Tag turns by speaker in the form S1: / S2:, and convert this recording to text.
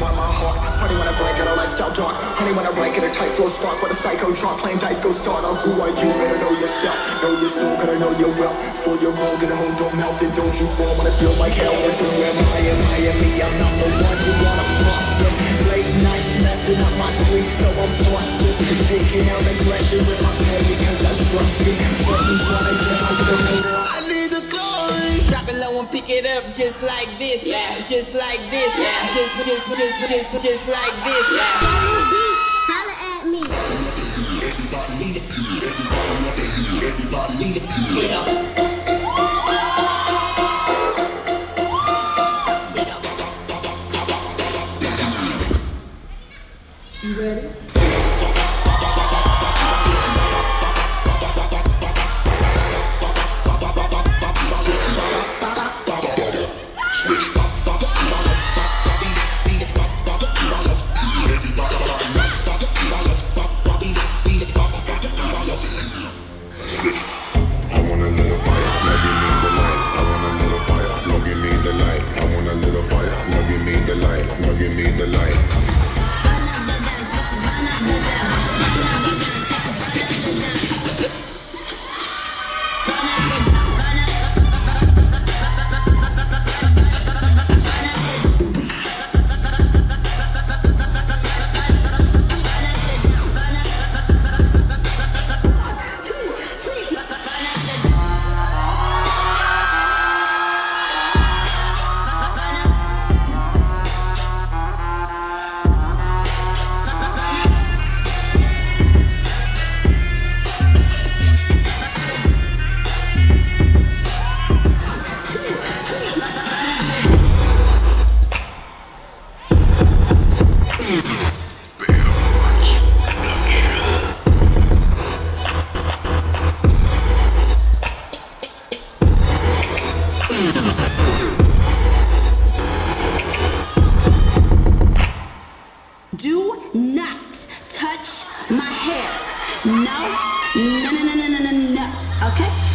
S1: fly my heart? Funny when I break out a lifestyle dark. Honey when I rank in a tight flow spark. What a psycho drop playing dice go starter uh, Who are you? Better know yourself. Know your soul, gotta know your wealth. Slow your roll, get a home, don't melt And don't you fall when I feel like hell who am I? Am I am me? I'm not the one you wanna fuck with. Late nights messing up my sleep So I'm flustered. Taking out aggression with my pain Because I trust me Fucking trying to get myself I
S2: low and pick it up just like this, yeah. just like this, yeah. just, just, just, just, just like this. Yeah.
S3: Beats, at me.
S4: Everybody, everybody up everybody,
S2: yeah. You ready?
S5: Love give me the light, I want a little fire. Love the light, I want a little fire. Love give me the light, love give me the light.
S6: No, no, no, no, no, no, no. Okay?